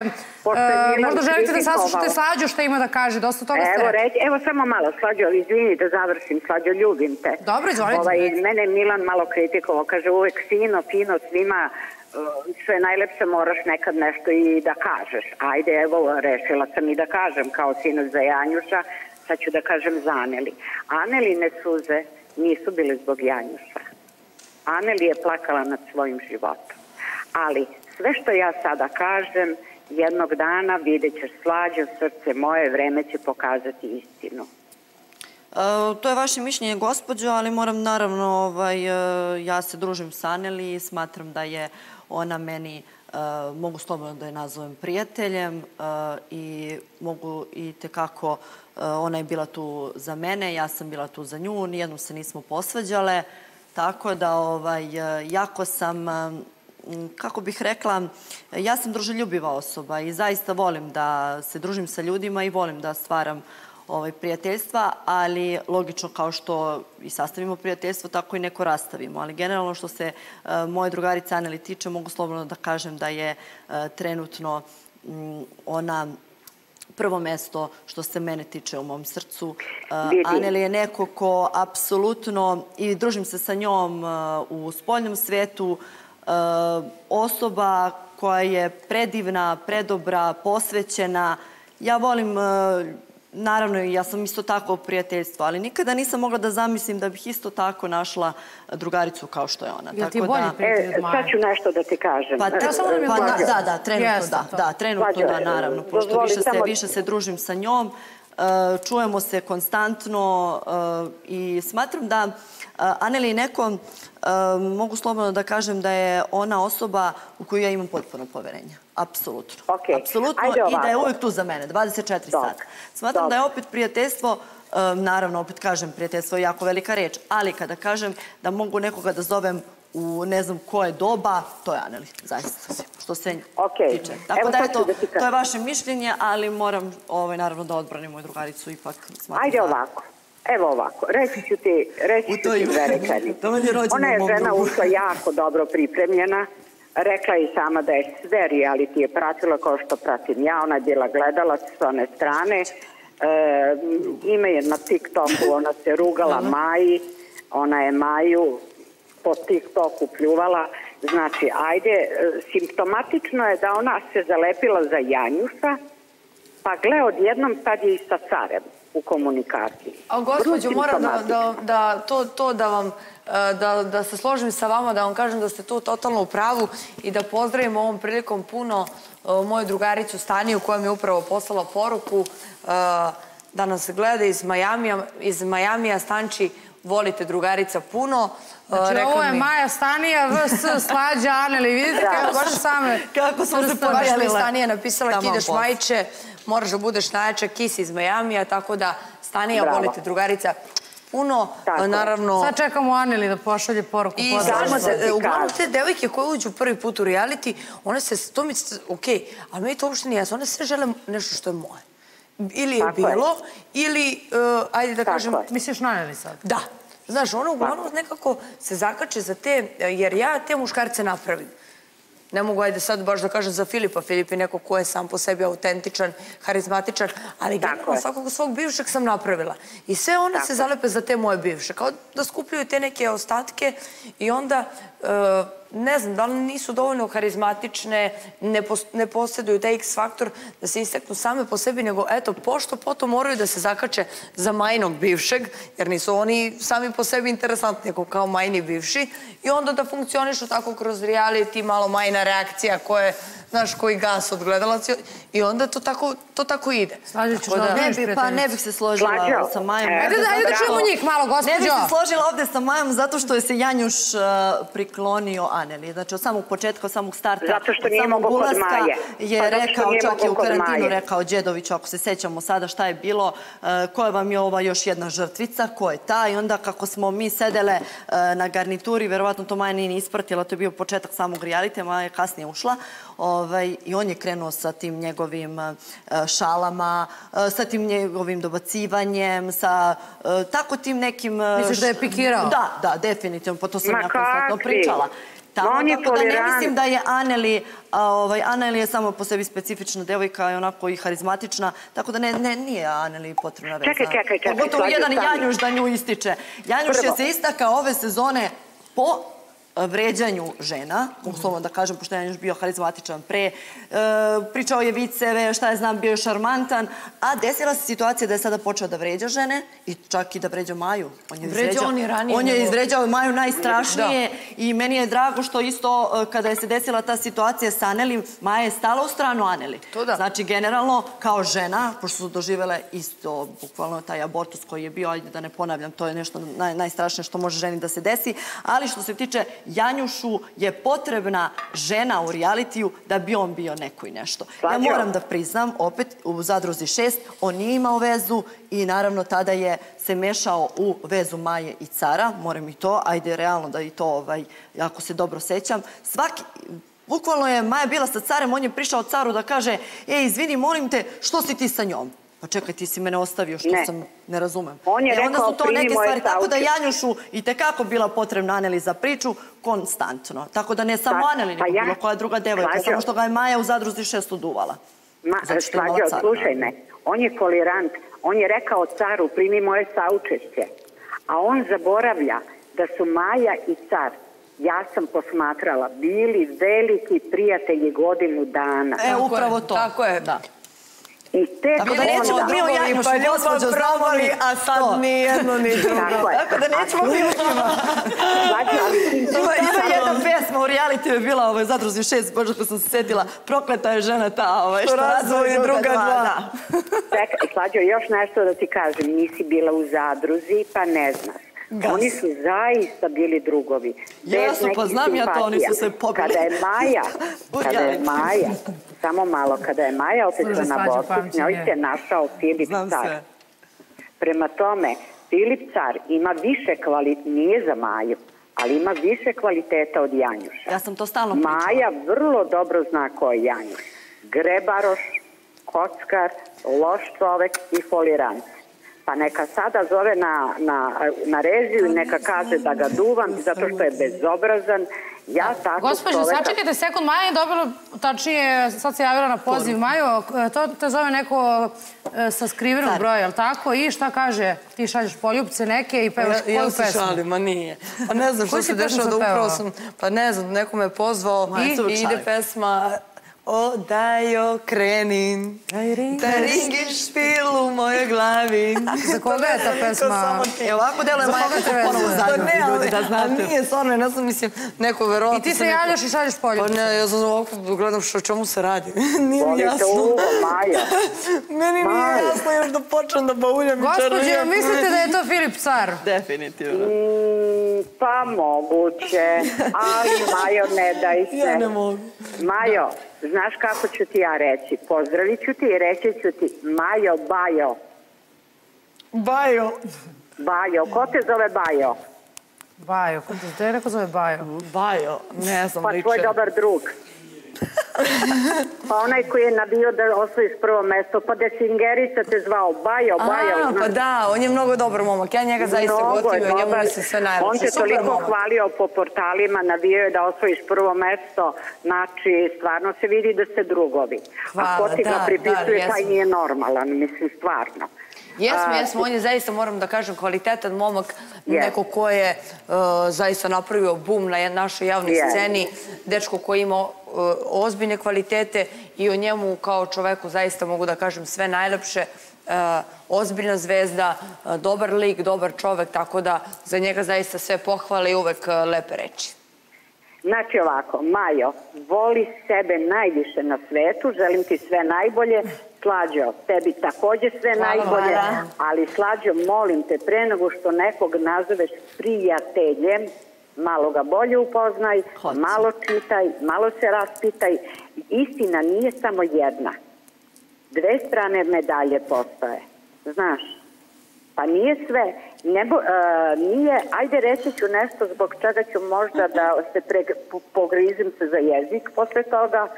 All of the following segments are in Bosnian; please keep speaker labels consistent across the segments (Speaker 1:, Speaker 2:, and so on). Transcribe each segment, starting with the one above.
Speaker 1: E, možda želite da saslušate Slađo što ima da kaže, dosta toga ste
Speaker 2: evo, reći. Evo samo malo, Slađo, izvini da završim, Slađo, ljubim te.
Speaker 1: Dobro, izvolite.
Speaker 2: Ovaj, mene Milan malo kritikovao, kaže uvek fino, fino svima, uh, sve najlepše moraš nekad nešto i da kažeš. Ajde, evo, rešila sam i da kažem kao sinoć za Janjuša, sad ću da kažem za Aneli. Aneline suze nisu bile zbog Janjuša. Aneli je plakala nad svojim životom. Ali sve što ja sada kažem, jednog dana vidjet ćeš slađo srce moje, vreme će pokazati istinu.
Speaker 3: E, to je vaše mišljenje, gospođo, ali moram naravno, ovaj, e, ja se družim s Aneli i smatram da je ona meni, e, mogu slobodno da je nazovem prijateljem e, i mogu i tekako, e, ona je bila tu za mene, ja sam bila tu za nju, nijednu se nismo posvađale, tako da ovaj, jako sam kako bih rekla, ja sam druželjubiva osoba i zaista volim da se družim sa ljudima i volim da stvaram ovaj, prijateljstva, ali logično kao što i sastavimo prijateljstvo, tako i neko rastavimo. Ali generalno što se uh, moje drugarice Aneli tiče, mogu slobodno da kažem da je uh, trenutno um, ona prvo mesto što se mene tiče u mom srcu. Uh, Aneli je neko ko apsolutno, i družim se sa njom u spoljnom svetu, osoba koja je predivna, predobra, posvećena. Ja volim, naravno, ja sam isto tako prijateljstvo, ali nikada nisam mogla da zamislim da bih isto tako našla drugaricu kao što je ona.
Speaker 1: Ja ti bolji prijatelj
Speaker 2: od Maja. Sad ću nešto da ti kažem.
Speaker 3: Pa, pa da, da, trenutno da, da, trenutno da, naravno, pošto više se, više se družim sa njom, čujemo se konstantno i smatram da Aneli neko mogu slobodno da kažem da je ona osoba u koju ja imam potpuno poverenje. Apsolutno.
Speaker 2: Okay.
Speaker 3: Apsolutno i da je uvijek tu za mene, 24 sata. Smatram da je opet prijateljstvo, naravno, opet kažem, prijateljstvo je jako velika reč, ali kada kažem da mogu nekoga da zovem u ne znam koje doba, to je Aneli, zaista, što se okay. tiče. Tako Evo, da, eto, to je vaše mišljenje, ali moram, ovaj, naravno, da odbranim moju drugaricu, ipak
Speaker 2: smatram Ajde ovako. Evo ovako, reći ću ti, reći ću ti dve rečenice. Ona je žena ušla jako dobro pripremljena. Rekla je sama da je sve reality je pratila kao što pratim ja. Ona je bila gledala s one strane. E, ime je na TikToku, ona se rugala Maji. Ona je Maju po TikToku pljuvala. Znači, ajde, e, simptomatično je da ona se zalepila za Janjuša, pa gle, odjednom sad je i sa carem u komunikaciji.
Speaker 1: A gospođo, moram da, da, da, to, to da vam e, da, da se složim sa vama, da vam kažem da ste tu totalno u pravu i da pozdravim ovom prilikom puno e, moju drugaricu Staniju koja mi je upravo poslala poruku e, da nas gleda iz Majamija. Iz Majamija Stanči volite drugarica puno. Znači, ovo je Maja Stanija, VS, Slađa, Aneli, vidite kako baš same...
Speaker 3: Kako smo se podijelile.
Speaker 1: Stanija napisala, kideš majče, moraš da budeš najjača kis iz Majamija, tako da Stanija, volite drugarica, puno, naravno...
Speaker 3: Sad čekamo Aneli da pošalje poruku.
Speaker 1: I samo se, uglavnom te devojke koje uđu prvi put u reality, one se, to mi, okej, ali meni to uopšte nije jasno, one sve žele nešto što je moje. Ili je bilo, ili, uh, ajde da kažem...
Speaker 3: Misliš na Aneli sad?
Speaker 1: Da. Znaš, ono uglavnom nekako se zakače za te, jer ja te muškarce napravim ne mogu ajde sad baš da kažem za Filipa. Filip je neko ko je sam po sebi autentičan, harizmatičan, ali generalno svakog svog bivšeg sam napravila. I sve one se zalepe za te moje bivše. Kao da skupljaju te neke ostatke i onda e, ne znam, da li nisu dovoljno harizmatične, ne posjeduju taj x-faktor da se isteknu same po sebi, nego eto, pošto potom moraju da se zakače za majnog bivšeg, jer nisu oni sami po sebi interesantni, kao majni bivši, i onda da funkcionišu tako kroz reality, malo majna reakcija koje znaš, koji gas od gledalaca i onda to tako, to tako ide.
Speaker 3: Slađat ćeš da ne bi, Pa ne bih se složila
Speaker 2: Slađo.
Speaker 3: sa Majom.
Speaker 1: Ajde da, ajde da čujemo njih malo, gospođo.
Speaker 3: Ne bih se složila ovde sa Majom zato što je se Janjuš uh, priklonio Aneli. Znači, od samog početka, od samog starta,
Speaker 2: zato što nije mogo kod Maje.
Speaker 3: je pa rekao, čak i u karantinu rekao Đedović, ako se sećamo sada šta je bilo, uh, koja vam je ova još jedna žrtvica, ko je ta? I onda kako smo mi sedele uh, na garnituri, verovatno to Maja nije ispratila, to je bio početak samog realite, Maja je kasnije ušla. Ovaj, I on je krenuo sa tim njegovim e, šalama, e, sa tim njegovim dobacivanjem, sa e, tako tim nekim...
Speaker 1: Misliš da je pikirao?
Speaker 3: Da, da, definitivno, po to sam ja konstantno pričala. tamo, tako da ne mislim da je Aneli, ovaj, Aneli je samo po sebi specifična devojka i onako i harizmatična, tako da ne, ne, nije Aneli potrebna veza.
Speaker 2: Čekaj, čekaj, čekaj.
Speaker 3: Pogotovo jedan Janjuš da nju ističe. Janjuš je se istakao ove sezone po vređanju žena, uslovno da kažem, pošto je još bio harizmatičan pre, e, pričao je viceve, šta je znam, bio je šarmantan, a desila se situacija da je sada počeo da vređa žene i čak i da vređa Maju.
Speaker 1: On je vređao on ranije.
Speaker 3: On je izvređao Maju najstrašnije i meni je drago što isto e, kada je se desila ta situacija sa Aneli, Maja je stala u stranu Aneli.
Speaker 1: To da.
Speaker 3: Znači, generalno, kao žena, pošto su doživele isto, bukvalno taj abortus koji je bio, ajde da ne ponavljam, to je nešto naj, najstrašnije što može ženi da se desi, ali što se tiče Janjušu je potrebna žena u realitiju da bi on bio neko i nešto. Ja moram da priznam, opet u Zadruzi 6, on nije imao vezu i naravno tada je se mešao u vezu Maje i Cara, moram i to, ajde realno da i to, ovaj, ako se dobro sećam. Svaki, bukvalno je Maja bila sa Carem, on je prišao Caru da kaže, ej, izvini, molim te, što si ti sa njom? Pa čekaj, ti si mene ostavio što sam, ne razumem.
Speaker 2: On je
Speaker 3: e,
Speaker 2: rekao,
Speaker 3: onda su to neke stvari, tako da Janjušu i tekako bila potrebna Aneli za priču, konstantno. Tako da ne samo pa, Aneli, nego bilo koja druga devojka, samo što ga je Maja u zadruzi šest uduvala.
Speaker 2: Ma, slađo, slušaj me, on je kolirant, on je rekao caru, primi moje saučešće, a on zaboravlja da su Maja i car ja sam posmatrala, bili veliki prijatelji godinu dana.
Speaker 3: E, upravo to.
Speaker 1: Tako je, da.
Speaker 2: I te
Speaker 3: Tako da nećemo mi u Janjušu, pa gospođo, probali,
Speaker 1: a sad ni jedno ni drugo.
Speaker 3: Tako da nećemo mi u njima. Ima jedna pesma u reality je bila ovaj, zadruzi šest, bože ko sam se setila, prokleta je žena ta, ovaj, što razvoji druga dva.
Speaker 2: Čekaj, Slađo, još nešto da ti kažem, nisi bila u zadruzi, pa ne znaš. Oni su zaista bili drugovi.
Speaker 3: Jesu, pa znam ja to, oni su se pobili.
Speaker 2: Kada je Maja, kada je Maja, samo malo, kada je Maja otišla na Bosu, s njoj se našao Filip Car. Prema tome, Filip Car ima više kvaliteta, nije za Maju, ali ima više kvaliteta od Janjuša.
Speaker 3: Ja sam to stalno pričala.
Speaker 2: Maja vrlo dobro zna ko je Janjuš. Grebaroš, kockar, loš čovek i folirant pa neka sada zove na, na, na režiju i neka kaže da ga duvam zato što je bezobrazan. Ja tako
Speaker 4: Gospodin, čoveka... sačekajte sekund, Maja je dobila, tačnije, sad se javila na poziv. Majo, to te zove neko e, sa skrivenog broja, je li tako? I šta kaže? Ti šalješ poljubce neke i pevaš koju pesmu?
Speaker 1: Ja se šalim, ma nije. Pa ne znam što se dešava da upravo sam... Pa ne znam, neko me pozvao i ide pesma O, daj okrenim, da ringiš špil u mojoj glavi.
Speaker 4: Za koga je ta pesma?
Speaker 3: Ovako delo je Maja kako ponovo
Speaker 1: da znate. Nije, stvarno, ne znam, mislim, neko verovatno...
Speaker 4: I ti se javljaš i šalješ polje?
Speaker 1: Pa ne, ja sam ovako gledam što čemu se radi. Nije mi jasno.
Speaker 2: Maja.
Speaker 1: Meni nije jasno još da počnem da bauljam i čarujam.
Speaker 4: Gospodin, mislite da je to Filip Car?
Speaker 3: Definitivno.
Speaker 2: Pa moguće, ali Majo, ne daj se.
Speaker 1: Ja ne mogu.
Speaker 2: Majo, Znaš kako ću ti ja reći? Pozdravit ću ti i reći ću ti Majo, Bajo.
Speaker 1: Bajo.
Speaker 2: Bajo. Ko te zove Bajo?
Speaker 4: Bajo. Ko te zove Bajo?
Speaker 1: Bajo. Ne znam,
Speaker 2: Pa tvoj dobar drug. Pa onaj koji je nabio da osvojiš prvo mesto, pa Desingerica te zvao Bajo, Bajo.
Speaker 1: A, pa da, on je mnogo dobar momak. Ja njega zaista gotivio, njemu mi se sve najlepše.
Speaker 2: On te toliko hvalio po portalima, nabio je da osvojiš prvo mesto, znači stvarno se vidi da ste drugovi.
Speaker 1: Hvala,
Speaker 2: A ko ti ga pripisuje, taj nije normalan, mislim, stvarno.
Speaker 1: Jesmo, jesmo, on je zaista, moram da kažem, kvalitetan momak, neko ko je uh, zaista napravio bum na našoj javnoj sceni, dečko koji ima uh, ozbiljne kvalitete i o njemu kao čoveku zaista mogu da kažem sve najlepše, uh, ozbiljna zvezda, dobar lik, dobar čovek, tako da za njega zaista sve pohvale i uvek lepe reči.
Speaker 2: Znači ovako, Majo, voli sebe najviše na svetu, želim ti sve najbolje, Slađo, tebi također sve najbolje, ali Slađo, molim te, pre nego što nekog nazoveš prijateljem, malo ga bolje upoznaj, malo čitaj, malo se raspitaj. Istina nije samo jedna. Dve strane medalje postoje. Znaš, pa nije sve. Nebo, uh, e, nije, ajde reći ću nešto zbog čega ću možda da se pre, pogrizim se za jezik posle toga,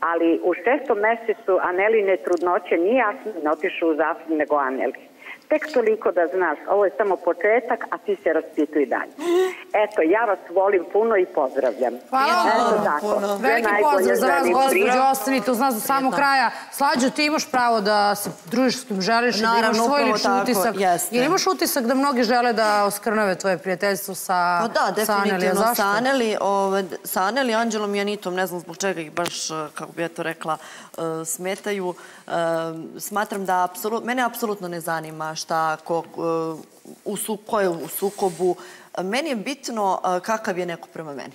Speaker 2: ali u šestom mesecu Aneline trudnoće nije Asmin otišao u Zafin nego Anelin. Tek toliko da znaš, ovo je samo početak, a ti se raspituj dalje. Eto, ja vas volim puno i pozdravljam.
Speaker 4: Hvala vam puno. Veliki pozdrav za vas, gospođo, ostanite uz nas do samog kraja. Slađo, ti imaš pravo da se družiš s kim želiš, da imaš svoj lični utisak. Jer imaš utisak da mnogi žele da oskrnave tvoje prijateljstvo sa Aneli?
Speaker 3: Pa da, definitivno sa Aneli. Sa Aneli, Anđelom i Anitom, ne znam zbog čega ih baš, kako bi ja to rekla, e, smetaju. Smatram da mene apsolutno ne zanima šta, ko e, u je u sukobu, meni je bitno e, kakav je neko prema meni.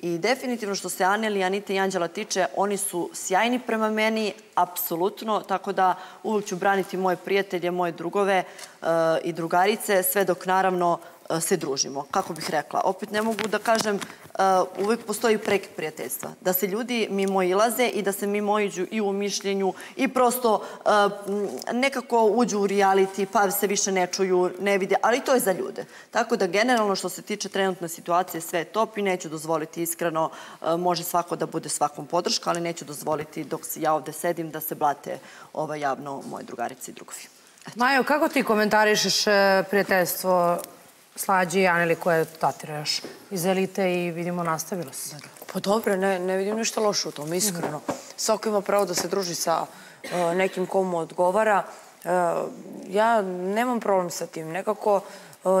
Speaker 3: I definitivno što se Aneli, Anita i Anđela tiče, oni su sjajni prema meni, apsolutno, tako da uvijek ću braniti moje prijatelje, moje drugove e, i drugarice, sve dok naravno E, se družimo. Kako bih rekla? Opet ne mogu da kažem e, uvijek postoji prek prijateljstva. Da se ljudi mimo ilaze i da se mimo iđu i u mišljenju i prosto e, nekako uđu u reality pa se više ne čuju, ne vide, ali to je za ljude. Tako da generalno što se tiče trenutne situacije sve je top i neću dozvoliti iskreno, može svako da bude svakom podrška, ali neću dozvoliti dok ja ovde sedim da se blate ovaj javno moje drugarice i drugovi.
Speaker 4: Majo, kako ti komentarišeš prijateljstvo slađi Aneli koje datira još iz elite i vidimo nastavilo se.
Speaker 1: Pa dobro, ne, ne vidim ništa loše u tom, iskreno. Svako ima pravo da se druži sa uh, nekim komu odgovara. Uh, ja nemam problem sa tim. Nekako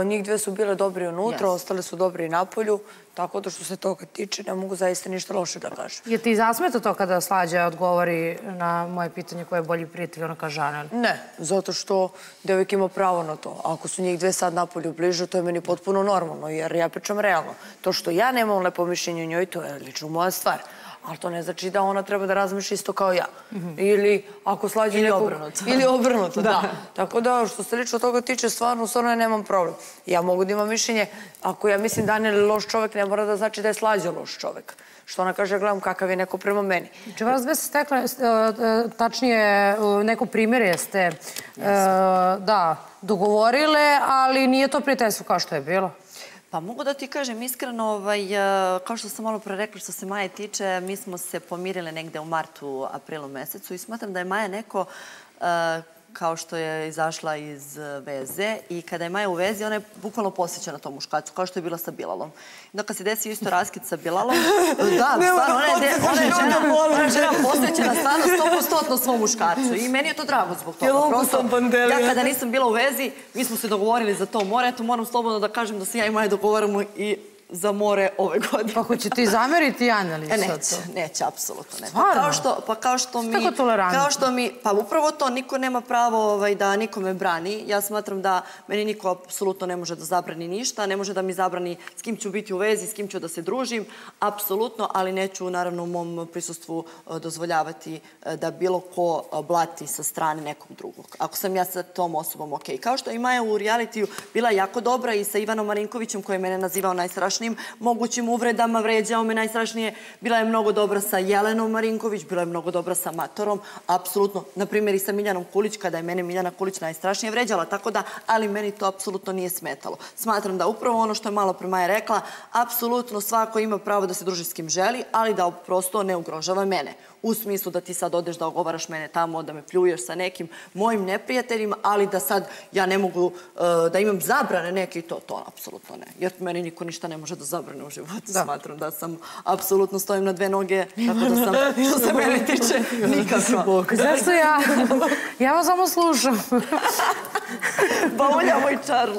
Speaker 1: njih dve su bile dobri unutra, ostale su dobri i napolju, tako da što se toga tiče, ne mogu zaista ništa loše da kažem.
Speaker 4: Je ti zasmeta to kada Slađa odgovori na moje pitanje ko je bolji prijatelj, ona kaže Anel?
Speaker 1: Ne, zato što devojk ima pravo na to. Ako su njih dve sad napolju bliže, to je meni potpuno normalno, jer ja pričam realno. To što ja nemam lepo mišljenje o njoj, to je lično moja stvar ali to ne znači da ona treba da razmišlja isto kao ja. Ili ako slađe
Speaker 3: nekog... Ili obrnuto.
Speaker 1: Ili obrnuto, da. Tako da, što se lično toga tiče, stvarno, stvarno ja nemam problem. Ja mogu da imam mišljenje, ako ja mislim da je loš čovek, ne mora da znači da je slađe loš čovek. Što ona kaže, gledam kakav je neko prema meni.
Speaker 4: Če vas dve se stekle, e, e, tačnije, neko primjer jeste, da, dogovorile, ali nije to prijateljstvo kao što je bilo.
Speaker 3: Pa mogu da ti kažem iskreno, ovaj, eh, kao što sam malo pre rekla što se Maje tiče, mi smo se pomirile negde u martu, aprilu mesecu i smatram da je Maja neko eh, kao što je izašla iz e, veze i kada je Maja u vezi, ona je bukvalno posjećena tom muškacu, kao što je bila sa Bilalom. I kad se desi isto raskid sa Bilalom, da, stvarno, ona je, ona je žena, ona je žena posjećena stvarno stopostotno svom muškarcu. I meni je to drago zbog toga. Prosto, ja kada nisam bila u vezi, mi smo se dogovorili za to more, eto moram slobodno da kažem da se ja i Maja dogovaramo i za more ove godine.
Speaker 4: Pa hoće ti zameriti Anjeli
Speaker 3: sad to? Neće, neće, apsolutno ne. Pa kao što, pa kao što mi...
Speaker 4: Tako tolerantno.
Speaker 3: Kao što mi, pa upravo to, niko nema pravo ovaj, da nikome brani. Ja smatram da meni niko apsolutno ne može da zabrani ništa, ne može da mi zabrani s kim ću biti u vezi, s kim ću da se družim, apsolutno, ali neću naravno u mom prisustvu eh, dozvoljavati eh, da bilo ko eh, blati sa strane nekog drugog. Ako sam ja sa tom osobom ok. Kao što i Maja u realitiju bila jako dobra i sa Ivanom Marinkovićem koji je mene nazivao najstrašniji najstrašnijim mogućim uvredama, vređao me najstrašnije. Bila je mnogo dobra sa Jelenom Marinković, bila je mnogo dobra sa Matorom, apsolutno. Na primjer i sa Miljanom Kulić, kada je mene Miljana Kulić najstrašnije vređala, tako da, ali meni to apsolutno nije smetalo. Smatram da upravo ono što je malo pre Maja rekla, apsolutno svako ima pravo da se druži s kim želi, ali da prosto ne ugrožava mene u smislu da ti sad odeš da ogovaraš mene tamo, da me pljuješ sa nekim mojim neprijateljima, ali da sad ja ne mogu uh, da imam zabrane neke i to, to apsolutno ne. Jer meni niko ništa ne može da zabrane u životu. Da. Smatram da sam apsolutno stojim na dve noge, tako da sam, što se mene tiče, nikako.
Speaker 4: Zašto ja? Ja vas samo slušam.
Speaker 3: Bauljamo i čar...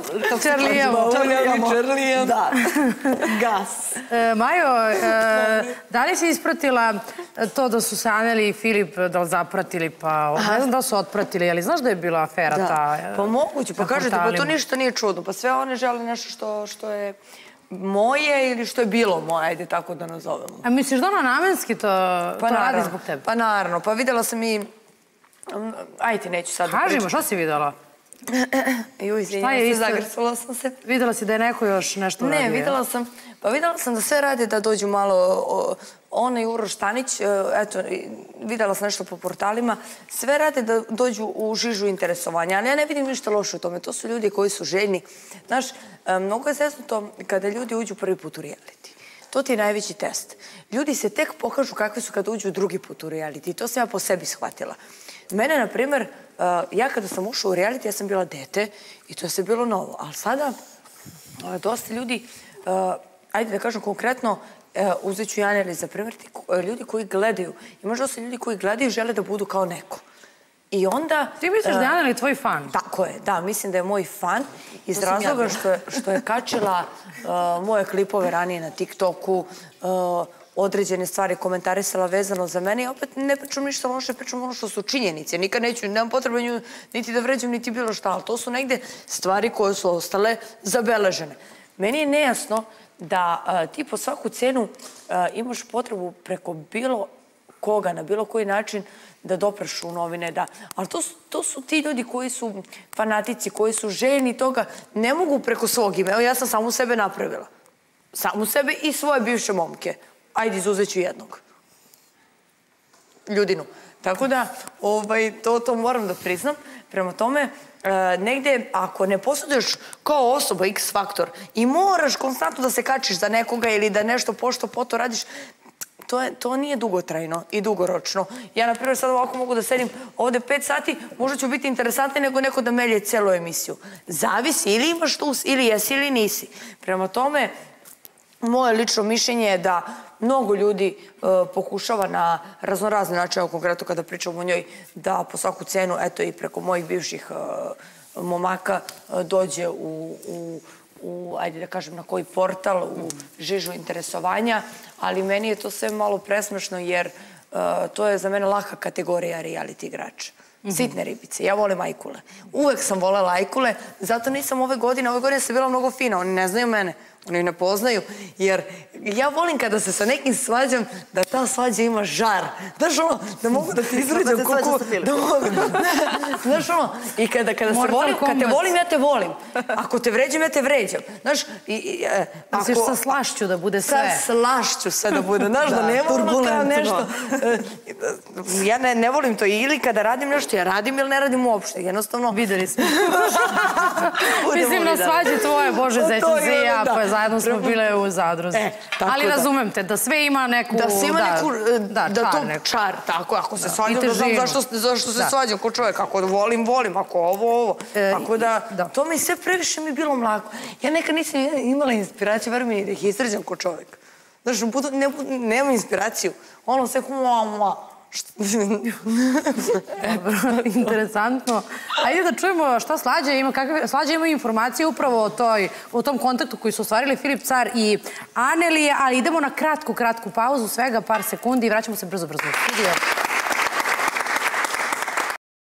Speaker 4: Čarlijamo.
Speaker 3: Bauljamo i čarlijamo. Da. Gas.
Speaker 4: E, Majo, e, da li si ispratila to da su se Aneli i Filip da li zapratili, pa ne znam da su otpratili, ali znaš da je bila afera ta...
Speaker 1: Pa moguće, pa kažete, pa to ništa nije čudno, pa sve one žele nešto što, što je moje ili što je bilo moje, ajde tako da nazovemo.
Speaker 4: A misliš da ona namenski to,
Speaker 1: pa
Speaker 4: to radi zbog tebe?
Speaker 1: Pa naravno, pa videla sam i... Ajde, neću sad
Speaker 4: Kaži mi, šta si videla?
Speaker 1: Ju, izvinjam se, zagrsala sam se.
Speaker 4: Videla si da je neko još nešto
Speaker 1: radio?
Speaker 4: Ne,
Speaker 1: videla sam, pa videla sam da sve rade da dođu malo ona i Uroš Stanić, e, eto, videla sam nešto po portalima, sve rade da dođu u žižu interesovanja, ali ja ne vidim ništa loše u tome. To su ljudi koji su željni. Znaš, e, mnogo je to kada ljudi uđu prvi put u reality. To ti je najveći test. Ljudi se tek pokažu kakvi su kada uđu drugi put u reality. To sam ja po sebi shvatila. Mene, na primjer, e, ja kada sam ušla u reality, ja sam bila dete i to je se bilo novo. Ali sada, dosta ljudi ajde da kažem konkretno, uzet ću Janeli za primjer, ljudi koji gledaju, i možda se ljudi koji gledaju žele da budu kao neko. I onda...
Speaker 4: Ti misliš da je Aneli tvoj fan?
Speaker 1: Tako je, da, mislim da je moj fan iz razloga što je, što je kačila moje klipove ranije na TikToku, određene stvari komentarisala vezano za mene i opet ne pričam ništa loše, pričam ono što su činjenice. Nikad neću, nemam potrebe nju niti da vređam, niti bilo šta, ali to su negde stvari koje su ostale zabeležene. Meni je nejasno da ti po svaku cenu imaš potrebu preko bilo koga, na bilo koji način, da dopršu u novine, da. Ali to su, to su ti ljudi koji su fanatici, koji su željni toga, ne mogu preko svog ime. Evo, ja sam samo sebe napravila. Samo sebe i svoje bivše momke ajde, izuzet ću jednog. Ljudinu. Tako da, ovaj, to, to moram da priznam. Prema tome, e, negde, ako ne posuduješ kao osoba X faktor i moraš konstantno da se kačiš za nekoga ili da nešto pošto poto radiš, to, je, to nije dugotrajno i dugoročno. Ja, na primjer, sad ovako mogu da sedim ovde pet sati, možda ću biti interesantniji nego neko da melje celu emisiju. Zavisi, ili imaš tu, ili jesi, ili nisi. Prema tome, moje lično mišljenje je da mnogo ljudi e, pokušava na raznorazne načine, konkretno kada pričamo o njoj, da po svaku cenu, eto i preko mojih bivših e, momaka, e, dođe u, u, u, ajde da kažem, na koji portal, u žižu interesovanja, ali meni je to sve malo presmešno jer to je za mene laka kategorija reality igrača. Mhm. Sitne ribice. Ja volim ajkule. Uvek sam volela ajkule, zato nisam ove godine, ove godine sam bila mnogo fina, oni ne znaju mene oni ne poznaju, jer ja volim kada se sa nekim svađam, da ta svađa ima žar. Znaš ono, da mogu da ti izređam kuku. Da mogu, Znaš ono, i kada, kada se volim, kad te volim, ja te volim. Ako te vređam, ja te vređam. Znaš, i, i,
Speaker 4: e, Misliš sa slašću da bude sve?
Speaker 1: Sa slašću sve da bude. Znaš, da, da nema ono kao nešto. E, ja ne, ne volim to. Ili kada radim nešto, ja radim ili ne radim uopšte. Jednostavno...
Speaker 4: Videli smo. Mislim na svađe tvoje, Bože, zećem se ja, pa zajedno smo bile u zadruzi. E, Ali razumem te, da sve ima neku...
Speaker 1: Da sve ima neku... E, da, to čar, tako. Ako se svađam, da znam zašto se svađam ko čovjek. Ako volim, volim. Ako ovo, ovo. E, tako da, to mi sve previše mi bilo mlako. Ja nekad nisam imala inspiraciju, verujem mi, da ih istrađam ko čovjek. Znaš, nemam inspiraciju. Ono sve kuma,
Speaker 4: Dobro, interesantno. Ajde da čujemo šta Slađa ima, kakve, Slađa ima informacije upravo o, toj, o tom kontaktu koji su ostvarili Filip Car i Anelije, ali idemo na kratku, kratku pauzu, svega par sekundi i vraćamo se brzo, brzo u studio.